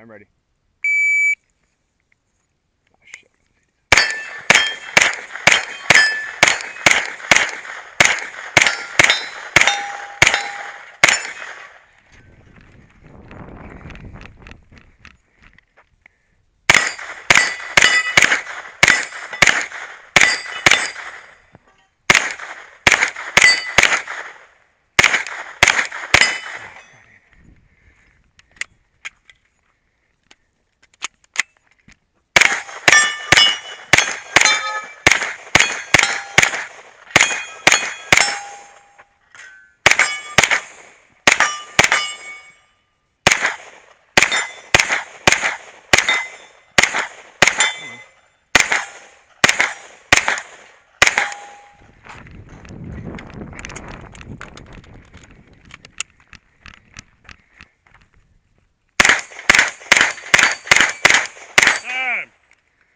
I'm ready.